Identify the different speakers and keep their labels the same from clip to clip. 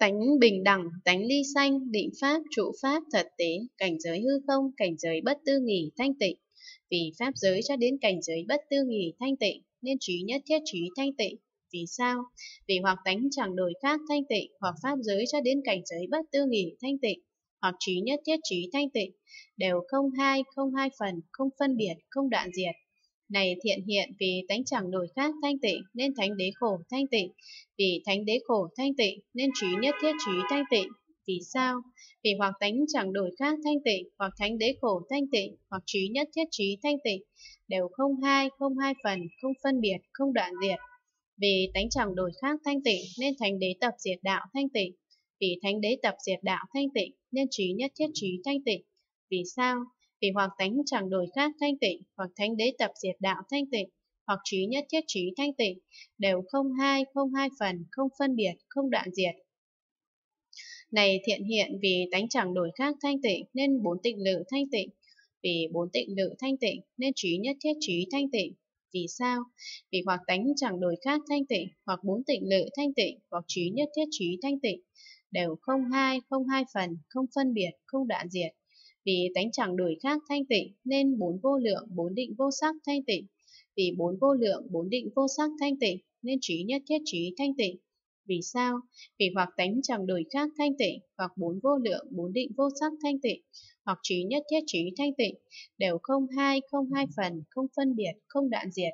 Speaker 1: Tánh bình đẳng, tánh ly sanh, định pháp, trụ pháp, thật tế, cảnh giới hư không, cảnh giới bất tư nghỉ, thanh tịnh. Vì pháp giới cho đến cảnh giới bất tư nghỉ, thanh tịnh, nên trí nhất thiết trí thanh tịnh. Vì sao? Vì hoặc tánh chẳng đổi khác thanh tịnh, hoặc pháp giới cho đến cảnh giới bất tư nghỉ, thanh tịnh, hoặc trí nhất thiết trí thanh tịnh, đều không hai, không hai phần, không phân biệt, không đoạn diệt. Này thiện hiện vì tánh chẳng đổi khác thanh tịnh nên thánh đế khổ thanh tịnh, vì thánh đế khổ thanh tịnh nên trí nhất thiết trí thanh tịnh. Vì sao? Vì hoặc tánh chẳng đổi khác thanh tịnh, hoặc thánh đế khổ thanh tịnh, hoặc trí nhất thiết trí thanh tịnh, đều không hai, không hai phần, không phân biệt, không đoạn diệt. Vì tánh chẳng đổi khác thanh tịnh nên thánh đế tập diệt đạo thanh tịnh, vì thánh đế tập diệt đạo thanh tịnh nên trí nhất thiết trí thanh tịnh. Vì sao? Vì hoặc tánh chẳng đổi khác thanh tịnh, hoặc thánh đế tập diệt đạo thanh tịnh, hoặc trí nhất thiết trí thanh tịnh, đều không hai, không hai phần, không phân biệt, không đoạn diệt. Này thiện hiện vì tánh chẳng đổi khác thanh tịnh nên bốn tịnh lự thanh tịnh, vì bốn tịnh lự thanh tịnh nên trí nhất thiết trí thanh tịnh. Vì sao? Vì hoặc tánh chẳng đổi khác thanh tịnh, hoặc bốn tịnh lự thanh tịnh, hoặc trí nhất thiết trí thanh tịnh, đều không hai, không hai phần, không phân biệt, không đoạn diệt. Vì tánh chẳng đổi khác thanh tịnh nên bốn vô lượng, bốn định vô sắc thanh tịnh. Vì bốn vô lượng, bốn định vô sắc thanh tịnh nên trí nhất thiết trí thanh tịnh. Vì sao? Vì hoặc tánh chẳng đổi khác thanh tịnh, hoặc bốn vô lượng, bốn định vô sắc thanh tịnh, hoặc trí nhất thiết trí thanh tịnh, đều không hai, không hai phần, không phân biệt, không đoạn diệt.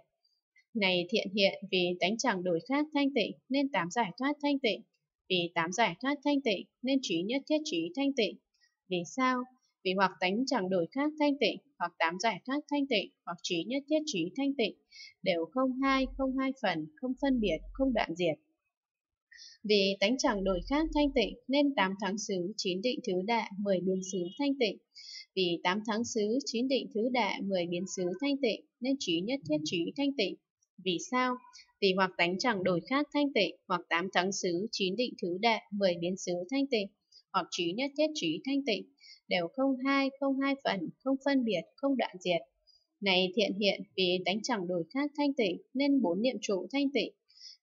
Speaker 1: Này thiện hiện vì tánh chẳng đổi khác thanh tịnh nên tám giải thoát thanh tịnh, vì tám giải thoát thanh tịnh nên trí nhất thiết trí thanh tịnh. Vì sao? Vì hoặc tánh chẳng đổi khác thanh tịnh, hoặc tám giải thoát thanh tịnh, hoặc trí nhất thiết trí thanh tịnh, đều không hai, không hai phần, không phân biệt, không đoạn diệt. Vì tánh chẳng đổi khác thanh tịnh, nên tám tháng xứ, chín định thứ đại, mười biến xứ thanh tịnh. Vì tám tháng xứ, chín định thứ đại, mười biến xứ thanh tịnh, nên trí nhất thiết trí thanh tịnh. Vì sao? Vì hoặc tánh chẳng đổi khác thanh tịnh, hoặc tám tháng xứ, chín định thứ đại, mười biến xứ thanh tịnh, hoặc trí nhất thiết trí thanh tịnh, đều không hai, không hai phần, không phân biệt, không đoạn diệt. Này thiện hiện vì tánh chẳng đổi khác thanh tịnh nên bốn niệm trụ thanh tịnh.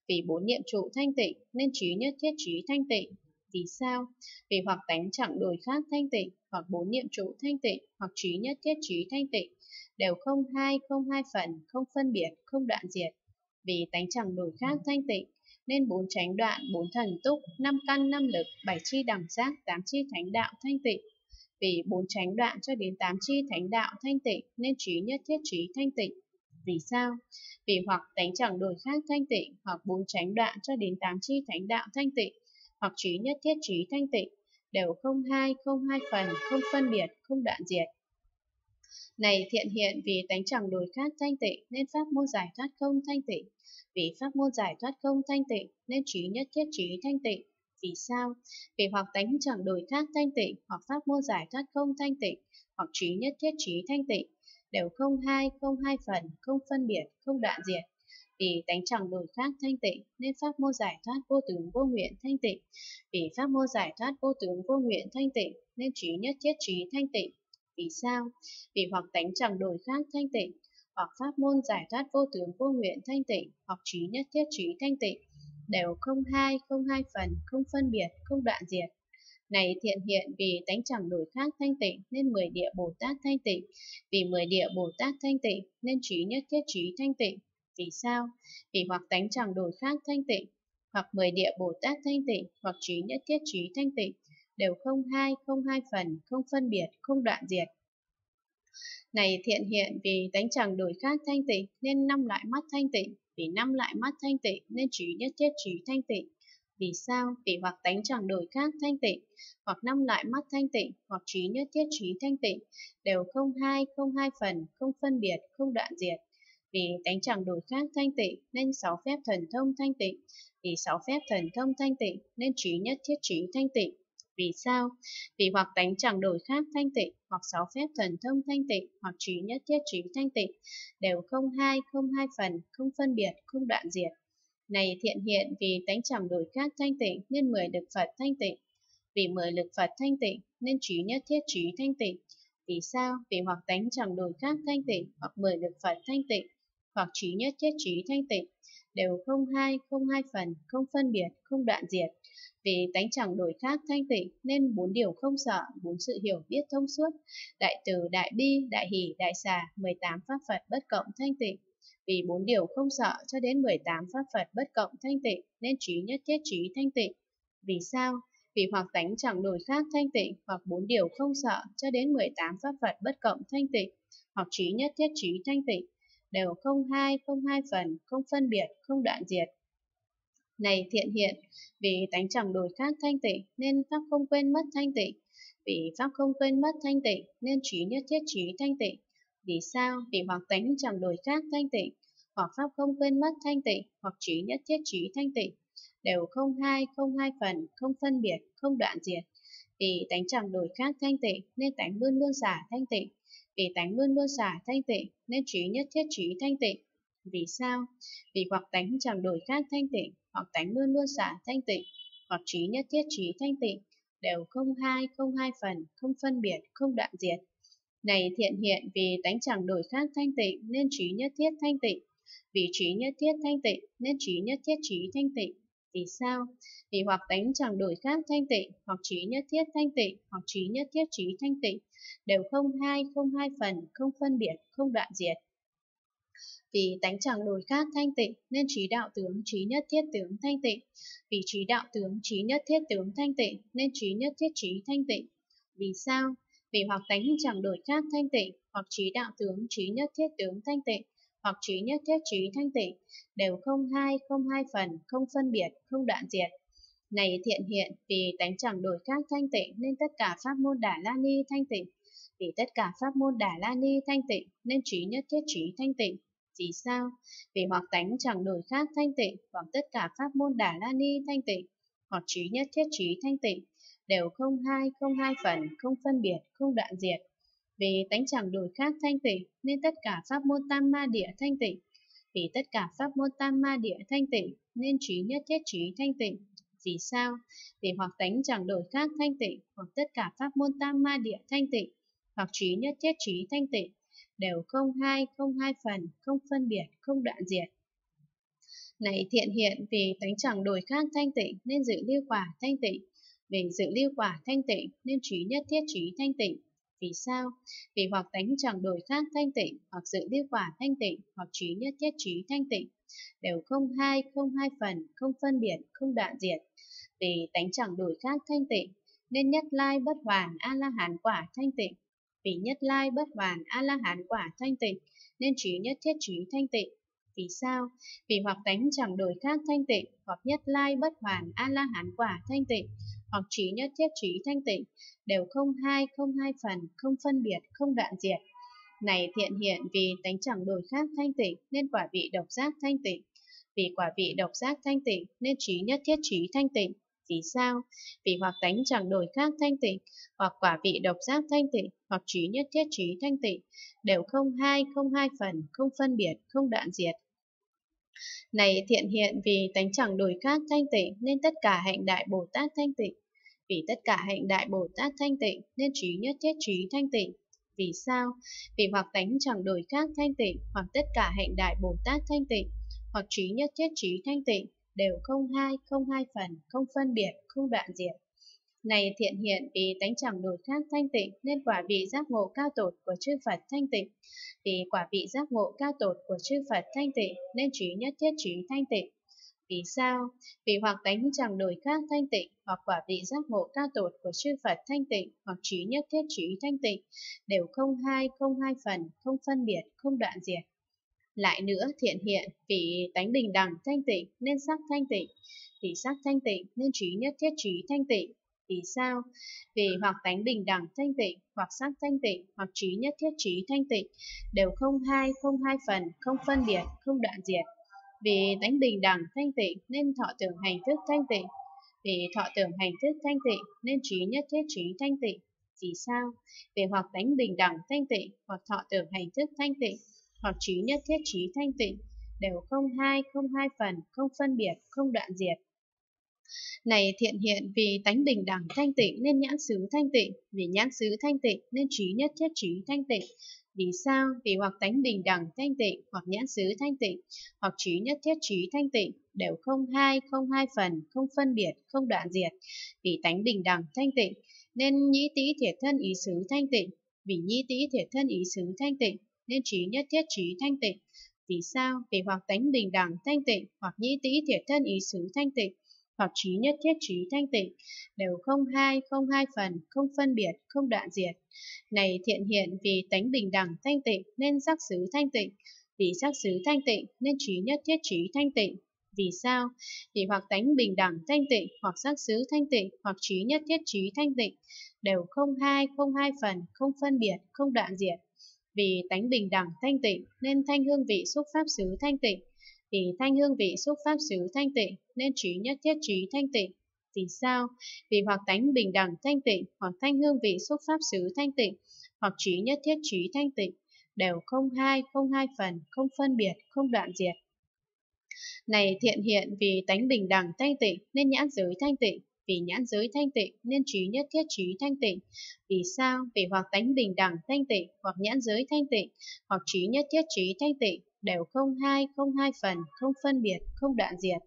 Speaker 1: Vì bốn niệm trụ thanh tịnh nên trí nhất thiết trí thanh tịnh. Vì sao? Vì hoặc tánh chẳng đổi khác thanh tịnh, hoặc bốn niệm trụ thanh tịnh, hoặc trí nhất thiết trí thanh tịnh, đều không hai, không hai phần, không phân biệt, không đoạn diệt. Vì tánh chẳng đổi khác thanh tịnh, nên bốn tránh đoạn, bốn thần túc, năm căn, năm lực, bảy chi đẳng giác, tám chi thánh đạo thanh tịnh, vì bốn tránh đoạn cho đến tám chi thánh đạo thanh tịnh nên trí nhất thiết trí thanh tịnh. Vì sao? Vì hoặc tánh chẳng đổi khác thanh tịnh, hoặc bốn tránh đoạn cho đến tám chi thánh đạo thanh tịnh, hoặc trí nhất thiết trí thanh tịnh, đều không hai, không hai phần, không phân biệt, không đoạn diệt. Này thiện hiện vì tánh chẳng đổi khác thanh tịnh nên pháp môn giải thoát không thanh tịnh. Vì pháp môn giải thoát không thanh tịnh nên trí nhất thiết trí thanh tịnh. Vì sao? Vì hoặc tánh chẳng đổi khác thanh tịnh, hoặc pháp môn giải thoát không thanh tịnh, hoặc trí nhất thiết trí thanh tịnh, đều không hai, không hai phần, không phân biệt, không đoạn diệt. Vì tánh chẳng đổi khác thanh tịnh, nên pháp môn giải thoát vô tướng vô nguyện thanh tịnh. Vì pháp môn giải thoát vô tướng vô nguyện thanh tịnh, nên trí nhất thiết trí thanh tịnh. Vì sao? Vì hoặc tánh chẳng đổi khác thanh tịnh, hoặc pháp môn giải thoát vô tướng vô nguyện thanh tịnh, hoặc trí nhất thiết trí thanh tịnh, đều không hai, không hai phần, không phân biệt, không đoạn diệt. Này thiện hiện vì tánh chẳng đổi khác thanh tịnh nên mười địa Bồ Tát thanh tịnh, vì mười địa Bồ Tát thanh tịnh nên trí nhất thiết trí thanh tịnh. Vì sao? Vì hoặc tánh chẳng đổi khác thanh tịnh, hoặc mười địa Bồ Tát thanh tịnh, hoặc trí nhất thiết trí thanh tịnh, đều không hai, không hai phần, không phân biệt, không đoạn diệt. Này thiện hiện vì tánh chẳng đổi khác thanh tịnh nên năm loại mắt thanh tịnh, vì năm lại mắt thanh tịnh nên trí nhất thiết trí thanh tịnh. Vì sao? Vì hoặc tánh chẳng đổi khác thanh tịnh, hoặc năm lại mắt thanh tịnh, hoặc trí nhất thiết trí thanh tịnh, đều không hai, không hai phần, không phân biệt, không đoạn diệt. Vì tánh chẳng đổi khác thanh tịnh nên sáu phép thần thông thanh tịnh, vì sáu phép thần thông thanh tịnh nên trí nhất thiết trí thanh tịnh. Vì sao? Vì hoặc tánh chẳng đổi khác thanh tịnh, hoặc sáu phép thần thông thanh tịnh, hoặc trí nhất thiết trí thanh tịnh, đều không hai, không hai phần, không phân biệt, không đoạn diệt. Này thiện hiện vì tánh chẳng đổi khác thanh tịnh nên mười lực Phật thanh tịnh. Vì mười lực Phật thanh tịnh nên trí nhất thiết trí thanh tịnh. Vì sao? Vì hoặc tánh chẳng đổi khác thanh tịnh hoặc mười lực Phật thanh tịnh hoặc trí nhất thiết trí thanh tịnh đều không hai, không hai phần, không phân biệt, không đoạn diệt. Vì tánh chẳng đổi khác thanh tịnh nên bốn điều không sợ, bốn sự hiểu biết thông suốt, đại từ, đại bi, đại hỷ, đại xà, 18 pháp Phật bất cộng thanh tịnh. Vì bốn điều không sợ cho đến 18 pháp Phật bất cộng thanh tịnh nên trí nhất thiết trí thanh tịnh. Vì sao? Vì hoặc tánh chẳng đổi khác thanh tịnh, hoặc bốn điều không sợ cho đến 18 pháp Phật bất cộng thanh tịnh, hoặc trí nhất thiết trí thanh tịnh, đều không hai, không hai phần, không phân biệt, không đoạn diệt. Này thiện hiện, vì tánh chẳng đổi khác thanh tịnh, nên pháp không quên mất thanh tịnh. Vì pháp không quên mất thanh tịnh, nên trí nhất thiết trí thanh tịnh. Vì sao? Vì hoặc tánh chẳng đổi khác thanh tịnh, hoặc pháp không quên mất thanh tịnh, hoặc trí nhất thiết trí thanh tịnh, đều không hai, không hai phần, không phân biệt, không đoạn diệt. Vì tánh chẳng đổi khác thanh tịnh, nên tánh luôn luôn giả thanh tịnh. Vì tánh luôn luôn xả thanh tịnh, nên trí nhất thiết trí thanh tịnh. Vì sao? Vì hoặc tánh chẳng đổi khác thanh tịnh, hoặc tánh luôn luôn xả thanh tịnh, hoặc trí nhất thiết trí thanh tịnh, đều không hai, không hai phần, không phân biệt, không đoạn diệt. Này thiện hiện vì tánh chẳng đổi khác thanh tịnh nên trí nhất thiết thanh tịnh. Vì trí nhất thiết thanh tịnh nên trí nhất thiết trí thanh tịnh. Vì sao? Vì hoặc tánh chẳng đổi khác thanh tịnh, hoặc trí nhất thiết thanh tịnh, hoặc trí nhất thiết trí thanh tịnh, đều không hai, không hai phần, không phân biệt, không đoạn diệt. Vì tánh chẳng đổi khác thanh tịnh, nên trí đạo tướng trí nhất thiết tướng thanh tịnh. Vì trí đạo tướng trí nhất thiết tướng thanh tịnh, nên trí nhất thiết trí thanh tịnh. Vì sao? Vì hoặc tánh chẳng đổi khác thanh tịnh, hoặc trí đạo tướng trí nhất thiết tướng thanh tịnh, hoặc trí nhất thiết trí thanh tịnh, đều không hai, không hai phần, không phân biệt, không đoạn diệt. Này thiện hiện, vì tánh chẳng đổi khác thanh tịnh nên tất cả pháp môn Đà La Ni thanh tịnh. Vì tất cả pháp môn Đà La Ni thanh tịnh nên trí nhất thiết trí thanh tịnh. Vì sao? Vì hoặc tánh chẳng đổi khác thanh tịnh, hoặc tất cả pháp môn Đà La Ni thanh tịnh, hoặc trí nhất thiết trí thanh tịnh, đều không hai, không hai phần, không phân biệt, không đoạn diệt. Vì tánh chẳng đổi khác thanh tịnh, nên tất cả pháp môn tam ma địa thanh tịnh. Vì tất cả pháp môn tam ma địa thanh tịnh, nên trí nhất thiết trí thanh tịnh. Vì sao? Vì hoặc tánh chẳng đổi khác thanh tịnh, hoặc tất cả pháp môn tam ma địa thanh tịnh, hoặc trí nhất thiết trí thanh tịnh, đều không hai, không hai phần, không phân biệt, không đoạn diệt. Này thiện hiện vì tánh chẳng đổi khác thanh tịnh nên dự lưu quả thanh tịnh, vì dự lưu quả thanh tịnh nên trí nhất thiết trí thanh tịnh. Vì sao? Vì hoặc tánh chẳng đổi khác thanh tịnh, hoặc sự điêu quả thanh tịnh, hoặc trí nhất thiết trí thanh tịnh, đều không hai, không hai phần, không phân biệt, không đoạn diệt. Vì tánh chẳng đổi khác thanh tịnh, nên nhất lai bất hoàn A-la-hán quả thanh tịnh. Vì nhất lai bất hoàn A-la-hán quả thanh tịnh, nên trí nhất thiết trí thanh tịnh. Vì sao? Vì hoặc tánh chẳng đổi khác thanh tịnh, hoặc nhất lai bất hoàn A-la-hán quả thanh tịnh, hoặc trí nhất thiết trí thanh tịnh, đều không hai, không hai phần, không phân biệt, không đoạn diệt. Này thiện hiện vì tánh chẳng đổi khác thanh tịnh, nên quả vị độc giác thanh tịnh. Vì quả vị độc giác thanh tịnh, nên trí nhất thiết trí thanh tịnh. Vì sao? Vì hoặc tánh chẳng đổi khác thanh tịnh, hoặc quả vị độc giác thanh tịnh, hoặc trí nhất thiết trí thanh tịnh, đều không hai, không hai phần, không phân biệt, không đoạn diệt. Này thiện hiện vì tánh chẳng đổi khác thanh tịnh, nên tất cả hạnh đại Bồ Tát thanh tịnh. Vì tất cả hạnh đại Bồ Tát thanh tịnh, nên trí nhất thiết trí thanh tịnh. Vì sao? Vì hoặc tánh chẳng đổi khác thanh tịnh, hoặc tất cả hạnh đại Bồ Tát thanh tịnh, hoặc trí nhất thiết trí thanh tịnh, đều không hai, không hai phần, không phân biệt, không đoạn diệt. Này thiện hiện vì tánh chẳng đổi khác thanh tịnh nên quả vị giác ngộ cao tột của chư Phật thanh tịnh. Vì quả vị giác ngộ cao tột của chư Phật thanh tịnh nên trí nhất thiết trí thanh tịnh. Vì sao? Vì hoặc tánh chẳng đổi khác thanh tịnh, hoặc quả vị giác ngộ cao tột của chư Phật thanh tịnh, hoặc trí nhất thiết trí thanh tịnh, đều không hai, không hai phần, không phân biệt, không đoạn diệt. Lại nữa thiện hiện, vì tánh bình đẳng thanh tịnh nên sắc thanh tịnh, vì sắc thanh tịnh nên trí nhất thiết trí thanh tịnh. Vì sao? Vì hoặc tánh bình đẳng thanh tịnh, hoặc sắc thanh tịnh, hoặc trí nhất thiết trí thanh tịnh, đều không hai, không hai phần, không phân biệt, không đoạn diệt. Vì tánh bình đẳng thanh tịnh nên thọ tưởng hành thức thanh tịnh, vì thọ tưởng hành thức thanh tịnh nên trí nhất thiết trí thanh tịnh. Vì sao? Vì hoặc tánh bình đẳng thanh tịnh, hoặc thọ tưởng hành thức thanh tịnh, hoặc trí nhất thiết trí thanh tịnh, đều không hai, không hai phần, không phân biệt, không đoạn diệt. Này thiện hiện vì tánh bình đẳng thanh tịnh nên nhãn xứ thanh tịnh, vì nhãn xứ thanh tịnh nên trí nhất thiết trí thanh tịnh, Vì sao? Vì hoặc tánh bình đẳng thanh tịnh, hoặc nhãn xứ thanh tịnh, hoặc trí nhất thiết trí thanh tịnh, đều không hai, không hai phần, không phân biệt, không đoạn diệt. Vì tánh bình đẳng thanh tịnh, nên nhĩ tĩ thiệt thân ý xứ thanh tịnh. Vì nhĩ tĩ thiệt thân ý xứ thanh tịnh, nên trí nhất thiết trí thanh tịnh. Vì sao? Vì hoặc tánh bình đẳng thanh tịnh, hoặc nhĩ tĩ thiệt thân ý xứ thanh tịnh, hoặc trí nhất thiết trí thanh tịnh, đều không hai, không hai phần, không phân biệt, không đoạn diệt. Này thiện hiện vì tánh bình đẳng thanh tịnh nên sắc xứ thanh tịnh, vì sắc xứ thanh tịnh nên trí nhất thiết trí thanh tịnh. Vì sao? Vì hoặc tánh bình đẳng thanh tịnh, hoặc sắc xứ thanh tịnh, hoặc trí nhất thiết trí thanh tịnh, đều không hai, không hai phần, không phân biệt, không đoạn diệt. Vì tánh bình đẳng thanh tịnh nên thanh hương vị xúc pháp xứ thanh tịnh, vì thanh hương vị xúc pháp xứ thanh tịnh nên trí nhất thiết trí thanh tịnh. Vì sao? Vì hoặc tánh bình đẳng thanh tịnh, hoặc thanh hương vị xúc pháp xứ thanh tịnh, hoặc trí nhất thiết trí thanh tịnh, đều không hai, không hai phần, không phân biệt, không đoạn diệt. Này thiện hiện vì tánh bình đẳng thanh tịnh nên nhãn giới thanh tịnh, vì nhãn giới thanh tịnh nên trí nhất thiết trí thanh tịnh. Vì sao? Vì hoặc tánh bình đẳng thanh tịnh, hoặc nhãn giới thanh tịnh, hoặc trí nhất thiết trí thanh tịnh, đều không hai, không hai phần, không phân biệt, không đoạn diệt.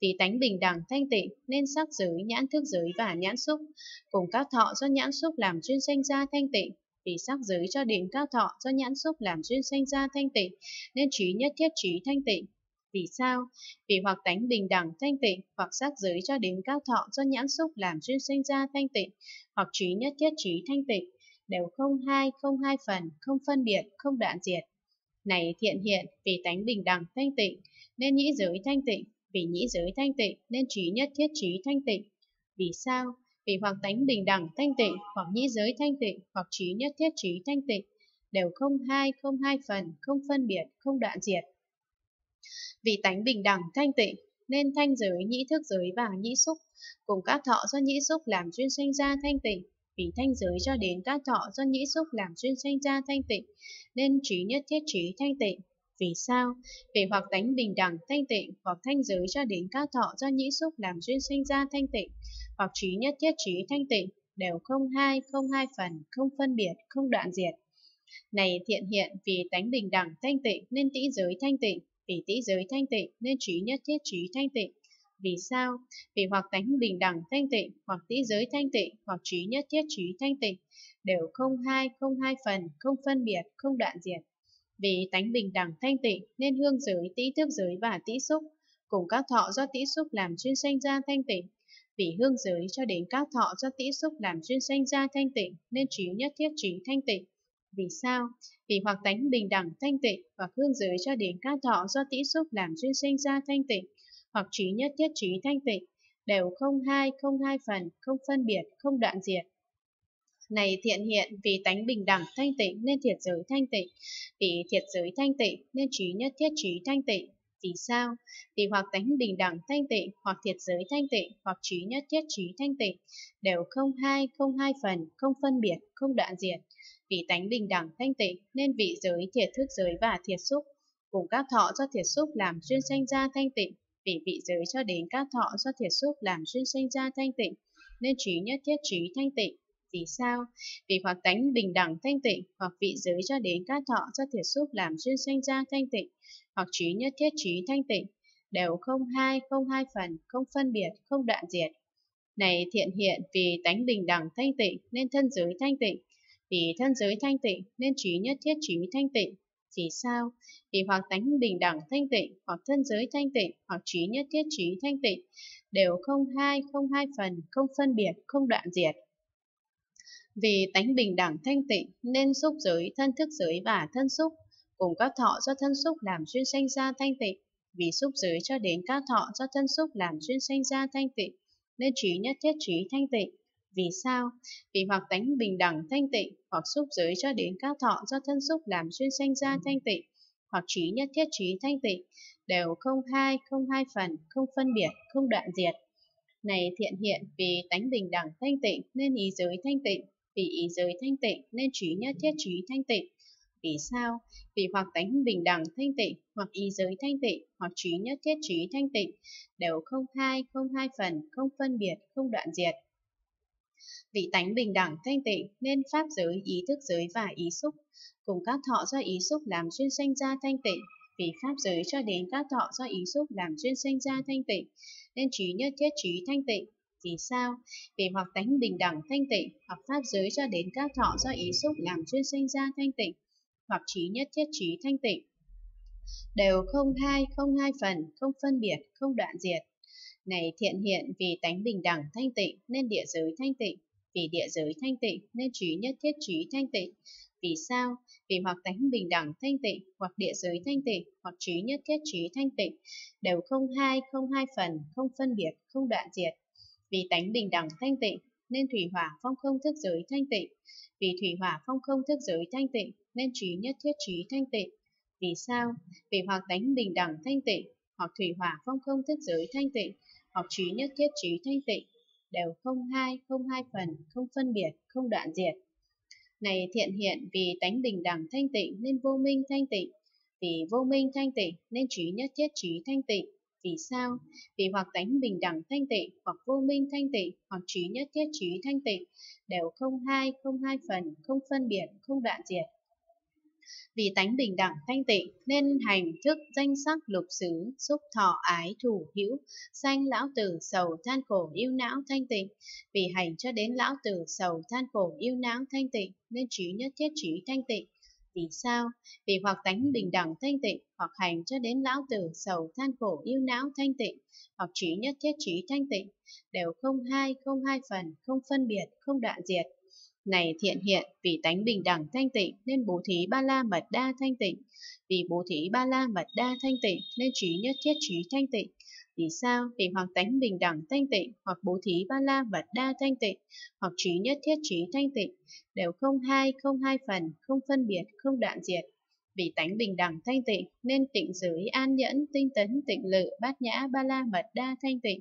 Speaker 1: Vì tánh bình đẳng thanh tịnh nên sắc giới, nhãn thức giới và nhãn xúc, cùng các thọ do nhãn xúc làm chuyên sanh ra thanh tịnh. Vì sắc giới cho đến các thọ do nhãn xúc làm duyên sanh ra thanh tịnh, nên trí nhất thiết trí thanh tịnh. Vì sao? Vì hoặc tánh bình đẳng thanh tịnh, hoặc sắc giới cho đến các thọ do nhãn xúc làm duyên sinh ra thanh tịnh, hoặc trí nhất thiết trí thanh tịnh, đều không hai, không hai phần, không phân biệt, không đoạn diệt. Này thiện hiện, vì tánh bình đẳng thanh tịnh, nên nhĩ giới thanh tịnh, vì nhĩ giới thanh tịnh, nên trí nhất thiết trí thanh tịnh. Vì sao? Vì hoặc tánh bình đẳng thanh tịnh, hoặc nhĩ giới thanh tịnh, hoặc trí nhất thiết trí thanh tịnh, đều không hai, không hai phần, không phân biệt, không đoạn diệt. Vì tánh bình đẳng thanh tịnh, nên thanh giới, nhĩ thức giới và nhĩ xúc, cùng các thọ do nhĩ xúc làm duyên sinh ra thanh tịnh, vì thanh giới cho đến các thọ do nhĩ xúc làm duyên sanh ra thanh tịnh, nên trí nhất thiết trí thanh tịnh. Vì sao? Vì hoặc tánh bình đẳng thanh tịnh, hoặc thanh giới cho đến các thọ do nhĩ xúc làm duyên sinh ra thanh tịnh, hoặc trí nhất thiết trí thanh tịnh, đều không hai, không hai phần, không phân biệt, không đoạn diệt. Này thiện hiện vì tánh bình đẳng thanh tịnh nên tĩ giới thanh tịnh, vì tĩ giới thanh tịnh nên trí nhất thiết trí thanh tịnh. Vì sao? Vì hoặc tánh bình đẳng thanh tịnh, hoặc tĩ giới thanh tịnh, hoặc trí nhất thiết trí thanh tịnh, đều không hai, không hai phần, không phân biệt, không đoạn diệt. Vì tánh bình đẳng thanh tịnh nên hương giới, tĩ thức giới và tĩ xúc, cùng các thọ do tĩ xúc làm chuyên sanh ra thanh tịnh. Vì hương giới cho đến các thọ do tĩ xúc làm chuyên sanh ra thanh tịnh nên trí nhất thiết trí thanh tịnh. Vì sao? Vì hoặc tánh bình đẳng thanh tịnh, hoặc hương giới cho đến các thọ do tĩ xúc làm duyên sinh ra thanh tịnh, hoặc trí nhất thiết trí thanh tịnh, đều không hai, không hai phần, không phân biệt, không đoạn diệt. Này thiện hiện vì tánh bình đẳng thanh tịnh nên thiệt giới thanh tịnh, vì thiệt giới thanh tịnh nên trí nhất thiết trí thanh tịnh. Vì sao? Vì hoặc tánh bình đẳng thanh tịnh, hoặc thiệt giới thanh tịnh, hoặc trí nhất thiết trí thanh tịnh, đều không hai, không hai phần, không phân biệt, không đoạn diệt vì tánh bình đẳng thanh tịnh nên vị giới thiệt thức giới và thiệt xúc cùng các thọ do thiệt xúc làm duyên sanh ra thanh tịnh vì vị giới cho đến các thọ do thiệt xúc làm duyên sanh ra thanh tịnh, nên trí nhất thiết trí thanh tịnh. Vì sao? Vì hoặc tánh bình đẳng thanh tịnh, hoặc vị giới cho đến các thọ do thiệt xúc làm duyên sanh ra thanh tịnh, hoặc trí nhất thiết trí thanh tịnh. Đều không hai không hai phần, không phân biệt, không đoạn diệt. Này thiện hiện vì tánh bình đẳng thanh tịnh, nên thân giới thanh tịnh. Vì thân giới thanh tịnh, nên trí nhất thiết trí thanh tịnh. Vì sao? Vì hoặc tánh bình đẳng thanh tịnh, hoặc thân giới thanh tịnh, hoặc trí nhất thiết trí thanh tịnh, đều không hai, không hai phần, không phân biệt, không đoạn diệt. Vì tánh bình đẳng thanh tịnh nên xúc giới, thân thức giới và thân xúc, cùng các thọ do thân xúc làm duyên sanh ra thanh tịnh. Vì xúc giới cho đến các thọ do thân xúc làm duyên sanh ra thanh tịnh, nên trí nhất thiết trí thanh tịnh. Vì sao? Vì hoặc tánh bình đẳng thanh tịnh, hoặc xúc giới cho đến các thọ do thân xúc làm duyên sanh ra thanh tịnh, hoặc trí nhất thiết trí thanh tịnh, đều không hai, không hai phần, không phân biệt, không đoạn diệt. Này thiện hiện vì tánh bình đẳng thanh tịnh nên ý giới thanh tịnh, vì ý giới thanh tịnh nên trí nhất thiết trí thanh tịnh. Vì sao? Vì hoặc tánh bình đẳng thanh tịnh, hoặc ý giới thanh tịnh, hoặc trí nhất thiết trí thanh tịnh, đều không hai, không hai phần, không phân biệt, không đoạn diệt. Vị tánh bình đẳng thanh tịnh nên pháp giới, ý thức giới và ý xúc, cùng các thọ do ý xúc làm duyên sanh ra thanh tịnh, vì pháp giới cho đến các thọ do ý xúc làm duyên sanh ra thanh tịnh, nên trí nhất thiết trí thanh tịnh. Vì sao? Vì hoặc tánh bình đẳng thanh tịnh, hoặc pháp giới cho đến các thọ do ý xúc làm duyên sanh ra thanh tịnh, hoặc trí nhất thiết trí thanh tịnh. Đều không hai, không hai phần, không phân biệt, không đoạn diệt. Này thiện hiện vì tánh bình đẳng thanh tịnh nên địa giới thanh tịnh, vì địa giới thanh tịnh nên trí nhất thiết trí thanh tịnh. Vì sao? Vì hoặc tánh bình đẳng thanh tịnh, hoặc địa giới thanh tịnh, hoặc trí nhất thiết trí thanh tịnh, đều không hai, không hai phần, không phân biệt, không đoạn diệt. Vì tánh bình đẳng thanh tịnh, nên thủy hỏa phong không thức giới thanh tịnh. Vì thủy hỏa phong không thức giới thanh tịnh, nên trí nhất thiết trí thanh tịnh. Vì sao? Vì hoặc tánh bình đẳng thanh tịnh, hoặc thủy hỏa phong không thức giới thanh tịnh, hoặc trí nhất thiết trí thanh tịnh, đều không hai, không hai phần, không phân biệt, không đoạn diệt. Này thiện hiện vì tánh bình đẳng thanh tịnh nên vô minh thanh tịnh, vì vô minh thanh tịnh nên trí nhất thiết trí thanh tịnh. Vì sao? Vì hoặc tánh bình đẳng thanh tịnh, hoặc vô minh thanh tịnh, hoặc trí nhất thiết trí thanh tịnh, đều không hai, không hai phần, không phân biệt, không đoạn diệt. Vì tánh bình đẳng thanh tịnh nên hành thức danh sắc lục xứ, xúc thọ ái thủ hữu, sanh lão tử sầu than khổ yêu não thanh tịnh. Vì hành cho đến lão tử sầu than khổ yêu não thanh tịnh nên trí nhất thiết trí thanh tịnh. Vì sao? Vì hoặc tánh bình đẳng thanh tịnh, hoặc hành cho đến lão tử sầu than khổ yêu não thanh tịnh, hoặc trí nhất thiết trí thanh tịnh, đều không hai, không hai phần, không phân biệt, không đoạn diệt, này thiện hiện, vì tánh bình đẳng thanh tịnh nên bố thí ba la mật đa thanh tịnh. Vì bố thí ba la mật đa thanh tịnh nên trí nhất thiết trí thanh tịnh. Vì sao? Vì hoặc tánh bình đẳng thanh tịnh, hoặc bố thí ba la mật đa thanh tịnh, hoặc trí nhất thiết trí thanh tịnh, đều không hai, không hai phần, không phân biệt, không đoạn diệt. Vì tánh bình đẳng thanh tịnh nên tịnh giới an nhẫn, tinh tấn, tịnh lự, bát nhã, ba la mật đa thanh tịnh.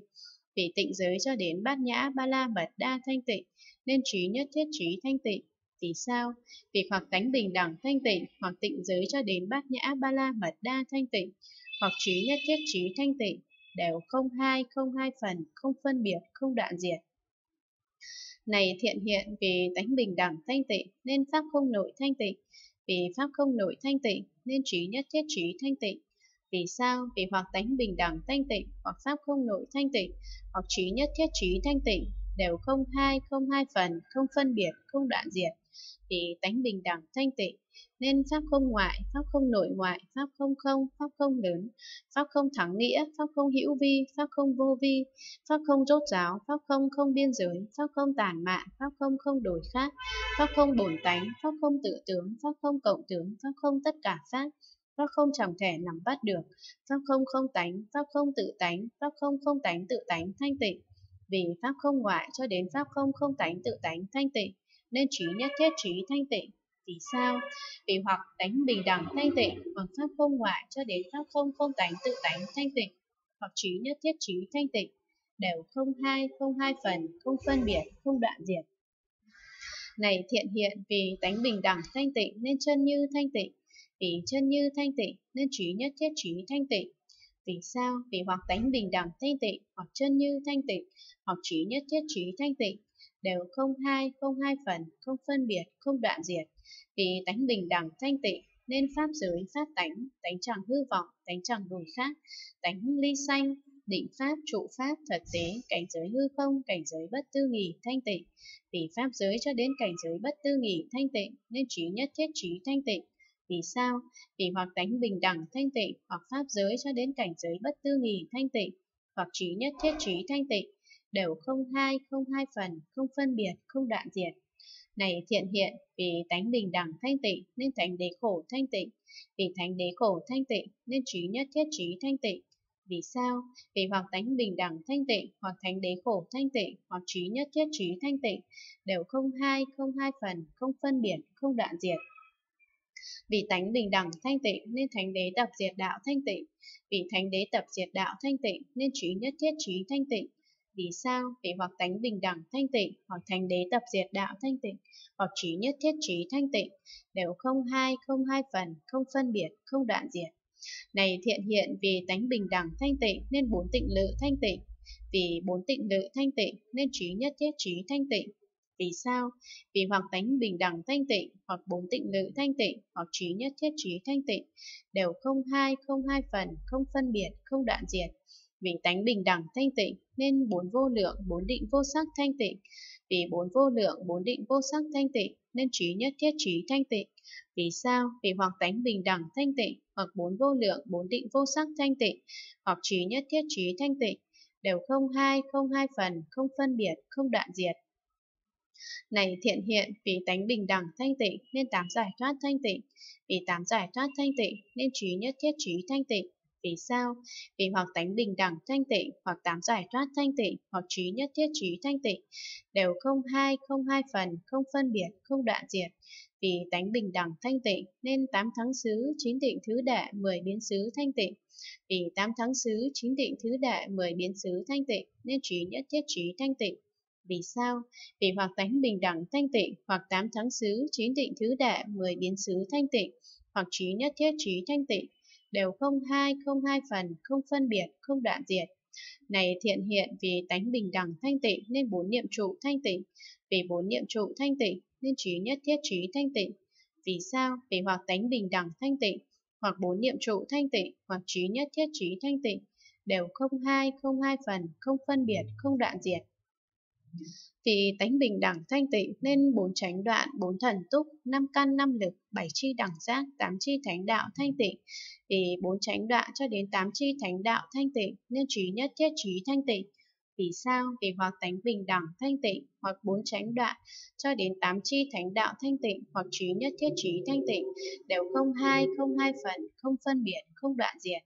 Speaker 1: Vì tịnh giới cho đến bát nhã, ba la mật đa thanh tịnh, nên trí nhất thiết trí thanh tịnh. Vì sao? Vì hoặc tánh bình đẳng thanh tịnh, hoặc tịnh giới cho đến bát nhã ba la mật đa thanh tịnh, hoặc trí nhất thiết trí thanh tịnh, đều không hai, không hai phần, không phân biệt, không đoạn diệt. Này thiện hiện vì tánh bình đẳng thanh tịnh, nên pháp không nội thanh tịnh, vì pháp không nội thanh tịnh, nên trí nhất thiết trí thanh tịnh. Vì sao? Vì hoặc tánh bình đẳng thanh tịnh, hoặc pháp không nội thanh tịnh, hoặc trí nhất thiết trí thanh tịnh, đều không hai, không hai phần, không phân biệt, không đoạn diệt, thì tánh bình đẳng thanh tịnh. Nên pháp không ngoại, pháp không nội ngoại, pháp không không, pháp không lớn, pháp không thắng nghĩa, pháp không hữu vi, pháp không vô vi, pháp không rốt giáo, pháp không không biên giới, pháp không tàn mạn, pháp không không đổi khác, pháp không bổn tánh, pháp không tự tướng, pháp không cộng tướng, pháp không tất cả pháp, pháp không chẳng thể nắm bắt được, pháp không không tánh, pháp không tự tánh, pháp không không tánh tự tánh thanh tịnh, vì pháp không ngoại cho đến pháp không không tánh tự tánh thanh tịnh, nên trí nhất thiết trí thanh tịnh. Vì sao? Vì hoặc tánh bình đẳng thanh tịnh, hoặc pháp không ngoại cho đến pháp không không tánh tự tánh thanh tịnh, hoặc trí nhất thiết trí thanh tịnh, đều không hai, không hai phần, không phân biệt, không đoạn diệt. Này thiện hiện vì tánh bình đẳng thanh tịnh nên chân như thanh tịnh, vì chân như thanh tịnh nên trí nhất thiết trí thanh tịnh. Vì sao? Vì hoặc tánh bình đẳng thanh tịnh, hoặc chân như thanh tịnh, hoặc trí nhất thiết trí thanh tịnh, đều không hai, không hai phần, không phân biệt, không đoạn diệt. Vì tánh bình đẳng thanh tịnh, nên pháp giới pháp tánh, tánh chẳng hư vọng, tánh chẳng đổi khác, tánh ly sanh, định pháp, trụ pháp, thật tế, cảnh giới hư không, cảnh giới bất tư nghỉ, thanh tịnh. Vì pháp giới cho đến cảnh giới bất tư nghỉ, thanh tịnh, nên trí nhất thiết trí thanh tịnh. Vì sao? Vì hoặc tánh bình đẳng thanh tịnh, hoặc pháp giới cho đến cảnh giới bất tư nghỉ thanh tịnh, hoặc trí nhất thiết trí thanh tịnh, đều không hai, không hai phần, không phân biệt, không đoạn diệt. Này thiện hiện, vì tánh bình đẳng thanh tịnh nên thánh đế khổ thanh tịnh, vì thánh đế khổ thanh tịnh nên trí nhất thiết trí thanh tịnh. Vì sao? Vì hoặc tánh bình đẳng thanh tịnh, hoặc thánh đế khổ thanh tịnh, hoặc trí nhất thiết trí thanh tịnh, đều không hai, không hai phần, không phân biệt, không đoạn diệt. Vì tánh bình đẳng thanh tịnh nên thánh đế tập diệt đạo thanh tịnh, vì thánh đế tập diệt đạo thanh tịnh nên trí nhất thiết trí thanh tịnh, vì sao? Vì hoặc tánh bình đẳng thanh tịnh, hoặc thánh đế tập diệt đạo thanh tịnh, hoặc trí nhất thiết trí thanh tịnh, đều không hai, không hai phần, không phân biệt, không đoạn diệt. Này thiện hiện vì tánh bình đẳng thanh tịnh nên bốn tịnh lự thanh tịnh, vì bốn tịnh lự thanh tịnh nên trí nhất thiết trí thanh tịnh. Vì sao? Vì hoặc tánh bình đẳng thanh tịnh, hoặc bốn tịnh lự thanh tịnh, hoặc trí nhất thiết trí thanh tịnh, đều không hai, không hai phần, không phân biệt, không đoạn diệt. Vì tánh bình đẳng thanh tịnh, nên bốn vô lượng, bốn định vô sắc thanh tịnh. Vì bốn vô lượng, bốn định vô sắc thanh tịnh, nên trí nhất thiết trí thanh tịnh. Vì sao? Vì hoặc tánh bình đẳng thanh tịnh, hoặc bốn vô lượng, bốn định vô sắc thanh tịnh, hoặc trí nhất thiết trí thanh tịnh, đều không hai, không hai phần, không phân biệt, không đoạn diệt. Này thiện hiện, vì tánh bình đẳng thanh tịnh nên tám giải thoát thanh tịnh, vì tám giải thoát thanh tịnh nên trí nhất thiết trí thanh tịnh. Vì sao? Vì hoặc tánh bình đẳng thanh tịnh, hoặc tám giải thoát thanh tịnh, hoặc trí nhất thiết trí thanh tịnh, đều không hai, không hai phần, không phân biệt, không đoạn diệt. Vì tánh bình đẳng thanh tịnh nên tám thắng xứ, chín định thứ đệ, mười biến xứ thanh tịnh. Vì tám thắng xứ, chín định thứ đệ, mười biến xứ thanh tịnh nên trí nhất thiết trí thanh tịnh. Vì sao? Vì hoặc tánh bình đẳng thanh tịnh, hoặc tám thắng xứ, chín định thứ đệ, mười biến xứ thanh tịnh, hoặc trí nhất thiết trí thanh tịnh, đều không hai, không hai phần, không phân biệt, không đoạn diệt. Này thiện hiện vì tánh bình đẳng thanh tịnh nên bốn niệm trụ thanh tịnh, vì bốn niệm trụ thanh tịnh nên trí nhất thiết trí thanh tịnh. Vì sao? Vì hoặc tánh bình đẳng thanh tịnh, hoặc bốn niệm trụ thanh tịnh, hoặc trí nhất thiết trí thanh tịnh, đều không hai, không hai phần, không phân biệt, không đoạn diệt. Vì tánh bình đẳng thanh tịnh nên bốn tránh đoạn, bốn thần túc, năm căn năm lực, bảy chi đẳng giác, tám chi thánh đạo thanh tịnh. Vì bốn tránh đoạn cho đến tám chi thánh đạo thanh tịnh nên trí nhất thiết trí thanh tịnh. Vì sao? Vì hoặc tánh bình đẳng thanh tịnh, hoặc bốn tránh đoạn cho đến tám chi thánh đạo thanh tịnh, hoặc trí nhất thiết trí thanh tịnh, đều không hai, không hai phần, không phân biệt, không đoạn diệt.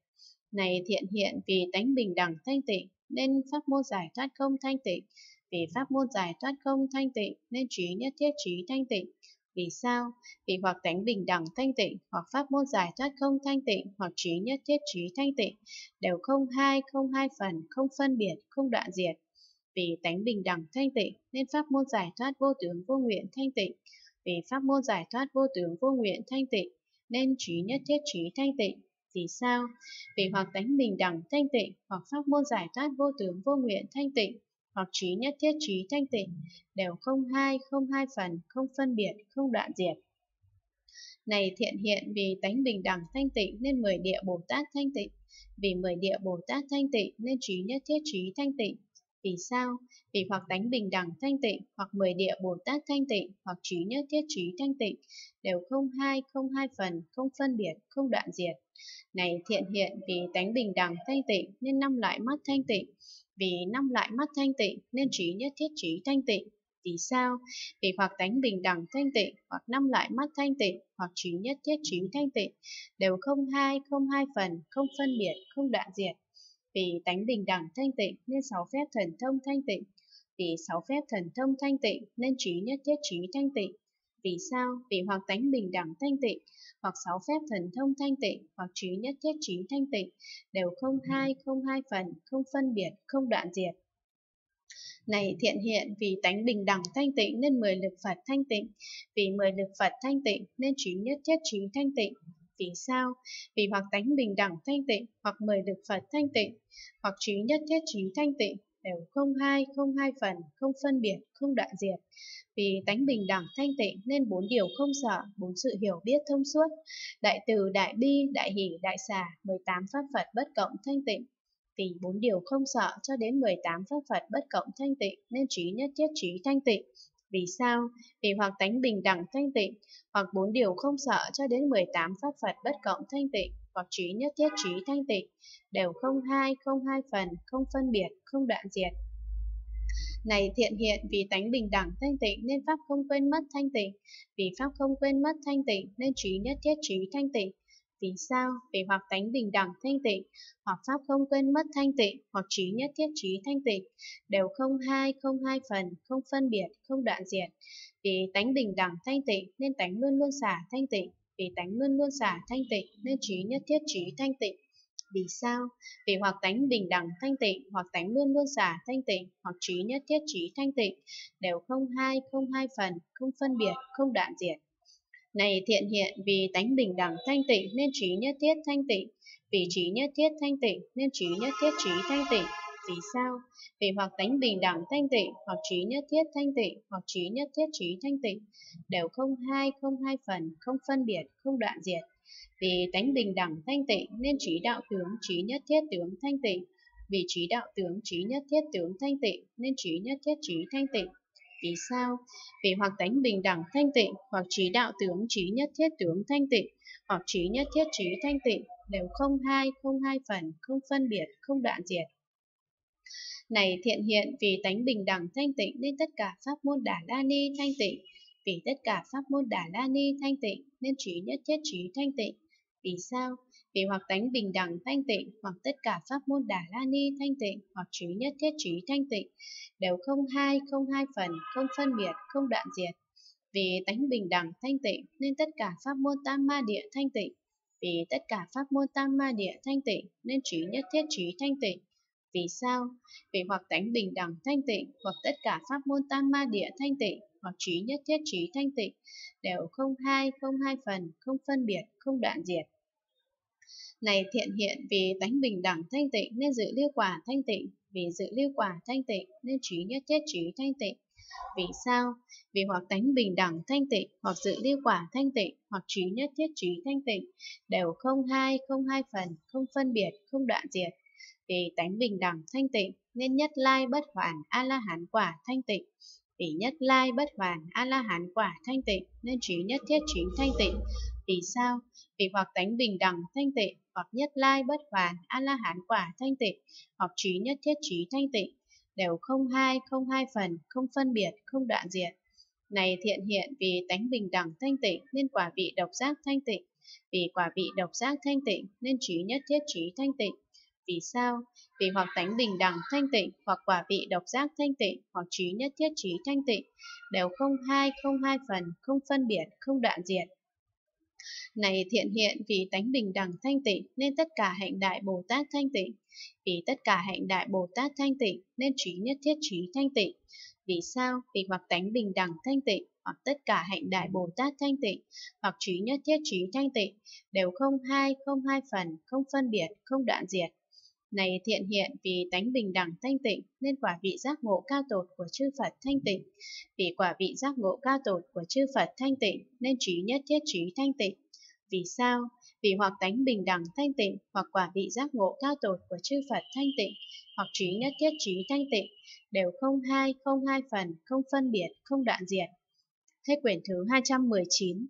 Speaker 1: Này thiện hiện vì tánh bình đẳng thanh tịnh, nên pháp môn giải thoát không thanh tịnh, vì pháp môn giải thoát không thanh tịnh nên trí nhất thiết trí thanh tịnh. Vì sao? Vì hoặc tánh bình đẳng thanh tịnh, hoặc pháp môn giải thoát không thanh tịnh, hoặc trí nhất thiết trí thanh tịnh, đều không hai, không hai phần, không phân biệt, không đoạn diệt. Vì tánh bình đẳng thanh tịnh nên pháp môn giải thoát vô tướng vô nguyện thanh tịnh. Vì pháp môn giải thoát vô tướng vô nguyện thanh tịnh nên trí nhất thiết trí thanh tịnh. Vì sao? Vì hoặc tánh bình đẳng thanh tịnh, hoặc pháp môn giải thoát vô tướng vô nguyện thanh tịnh, hoặc trí nhất thiết trí thanh tịnh, đều không hai, không hai phần, không phân biệt, không đoạn diệt. Này thiện hiện vì tánh bình đẳng thanh tịnh nên mười địa Bồ Tát thanh tịnh, vì mười địa Bồ Tát thanh tịnh nên trí nhất thiết trí thanh tịnh. Vì sao? Vì hoặc tánh bình đẳng thanh tịnh, hoặc mười địa Bồ Tát thanh tịnh, hoặc trí nhất thiết trí thanh tịnh, đều không hai, không hai phần, không phân biệt, không đoạn diệt. Này thiện hiện vì tánh bình đẳng thanh tịnh nên năm loại mắt thanh tịnh, vì năm lại mắt thanh tịnh nên trí nhất thiết trí thanh tịnh. Vì sao? Vì hoặc tánh bình đẳng thanh tịnh, hoặc năm lại mắt thanh tịnh, hoặc trí nhất thiết trí thanh tịnh, đều không hai, không hai phần, không phân biệt, không đoạn diệt. Vì tánh bình đẳng thanh tịnh nên sáu phép thần thông thanh tịnh. Vì sáu phép thần thông thanh tịnh nên trí nhất thiết trí thanh tịnh. Vì sao? Vì hoặc tánh bình đẳng thanh tịnh, hoặc sáu phép thần thông thanh tịnh, hoặc trí nhất thiết trí thanh tịnh, đều không hai, không hai phần, không phân biệt, không đoạn diệt. Này thiện hiện vì tánh bình đẳng thanh tịnh nên mười lực Phật thanh tịnh, vì mười lực Phật thanh tịnh nên trí nhất thiết trí thanh tịnh. Vì sao? Vì hoặc tánh bình đẳng thanh tịnh, hoặc mười lực Phật thanh tịnh, hoặc trí nhất thiết trí thanh tịnh, đều không hai, không hai phần, không phân biệt, không đoạn diệt. Vì tánh bình đẳng thanh tịnh nên bốn điều không sợ, bốn sự hiểu biết thông suốt. Đại từ, đại bi, đại hỷ, đại xả, 18 pháp Phật bất cộng thanh tịnh. Vì bốn điều không sợ cho đến 18 pháp Phật bất cộng thanh tịnh nên trí nhất thiết trí thanh tịnh. Vì sao? Vì hoặc tánh bình đẳng thanh tịnh, hoặc bốn điều không sợ cho đến 18 pháp Phật bất cộng thanh tịnh, hoặc trí nhất thiết trí thanh tịnh, đều không hai, không hai phần, không phân biệt, không đoạn diệt. Này thiện hiện vì tánh bình đẳng thanh tịnh nên Pháp không quên mất thanh tịnh, vì Pháp không quên mất thanh tịnh nên trí nhất thiết trí thanh tịnh. Vì sao? Vì hoặc tánh bình đẳng thanh tịnh, hoặc Pháp không quên mất thanh tịnh, hoặc trí nhất thiết trí thanh tịnh, đều không hai, không hai phần, không phân biệt, không đoạn diệt. Vì tánh bình đẳng thanh tịnh nên tánh luôn luôn xả thanh tịnh, vì tánh luôn luôn xả thanh tịnh nên trí nhất thiết trí thanh tịnh. Vì sao? Vì hoặc tánh bình đẳng thanh tịnh, hoặc tánh luôn luôn xả thanh tịnh, hoặc trí nhất thiết trí thanh tịnh, đều không hai, không hai phần, không phân biệt, không đoạn diệt. Này thiện hiện vì tánh bình đẳng thanh tịnh nên trí nhất thiết thanh tịnh, vì trí nhất thiết thanh tịnh nên trí nhất thiết trí thanh tịnh, vì sao? Vì hoặc tánh bình đẳng thanh tịnh, hoặc trí nhất thiết thanh tịnh, hoặc trí nhất thiết trí thanh tịnh, đều không hai, không hai phần, không phân biệt, không đoạn diệt. Vì tánh bình đẳng thanh tịnh nên trí đạo tướng trí nhất thiết tướng thanh tịnh. Vì trí đạo tướng trí nhất thiết tướng thanh tịnh nên trí nhất thiết trí thanh tịnh. Vì sao? Vì hoặc tánh bình đẳng thanh tịnh, hoặc trí đạo tướng trí nhất thiết tướng thanh tịnh, hoặc trí nhất thiết trí thanh tịnh, đều không hai, không hai phần, không phân biệt, không đoạn diệt. Này thiện hiện vì tánh bình đẳng thanh tịnh nên tất cả pháp môn Đà La Ni thanh tịnh, vì tất cả pháp môn Đà La Ni thanh tịnh nên trí nhất thiết trí thanh tịnh. Vì sao? Vì hoặc tánh bình đẳng thanh tịnh, hoặc tất cả pháp môn Đà La Ni thanh tịnh, hoặc trí nhất thiết trí thanh tịnh, đều không hai, không hai phần, không phân biệt, không đoạn diệt. Vì tánh bình đẳng thanh tịnh nên tất cả pháp môn tam ma địa thanh tịnh. Vì tất cả pháp môn tam ma địa thanh tịnh nên trí nhất thiết trí thanh tịnh. Vì sao? Vì hoặc tánh bình đẳng thanh tịnh, hoặc tất cả pháp môn tam ma địa thanh tịnh, hoặc trí nhất thiết trí thanh tịnh, đều không hai, không hai phần, không phân biệt, không đoạn diệt. Này thiện hiện vì tánh bình đẳng thanh tịnh nên dự lưu quả thanh tịnh, vì dự lưu quả thanh tịnh nên trí nhất thiết trí thanh tịnh. Vì sao? Vì hoặc tánh bình đẳng thanh tịnh, hoặc dự lưu quả thanh tịnh, hoặc trí nhất thiết trí thanh tịnh, đều không hai, không hai phần, không phân biệt, không đoạn diệt. Vì tánh bình đẳng thanh tịnh nên nhất lai bất hoàn A-la-hán quả thanh tịnh. Vì nhất lai bất hoàn A-la-hán quả thanh tịnh nên trí nhất thiết trí thanh tịnh. Vì sao? Vì hoặc tánh bình đẳng thanh tịnh, hoặc nhất lai bất hoàn A-la-hán quả thanh tịnh, hoặc trí nhất thiết trí thanh tịnh, đều không hai, không hai phần, không phân biệt, không đoạn diệt. Này thiện hiện vì tánh bình đẳng thanh tịnh nên quả vị độc giác thanh tịnh, vì quả vị độc giác thanh tịnh nên trí nhất thiết trí thanh tịnh. Vì sao? Vì hoặc tánh bình đẳng thanh tịnh, hoặc quả vị độc giác thanh tịnh, hoặc trí nhất thiết trí thanh tịnh, đều không hai, không hai phần, không phân biệt, không đoạn diệt. Này thiện hiện vì tánh bình đẳng thanh tịnh nên tất cả hạnh đại Bồ Tát thanh tịnh. Vì tất cả hạnh đại Bồ Tát thanh tịnh nên trí nhất thiết trí thanh tịnh. Vì sao? Vì hoặc tánh bình đẳng thanh tịnh, hoặc tất cả hạnh đại Bồ Tát thanh tịnh, hoặc trí nhất thiết trí thanh tịnh, đều không hai, không hai phần, không phân biệt, không đoạn diệt. Này thiện hiện vì tánh bình đẳng thanh tịnh nên quả vị giác ngộ cao tột của chư Phật thanh tịnh. Vì quả vị giác ngộ cao tột của chư Phật thanh tịnh nên trí nhất thiết trí thanh tịnh. Vì sao? Vì hoặc tánh bình đẳng thanh tịnh, hoặc quả vị giác ngộ cao tột của chư Phật thanh tịnh, hoặc trí nhất thiết trí thanh tịnh, đều không hai, không hai phần, không phân biệt, không đoạn diệt. Hết quyển thứ 219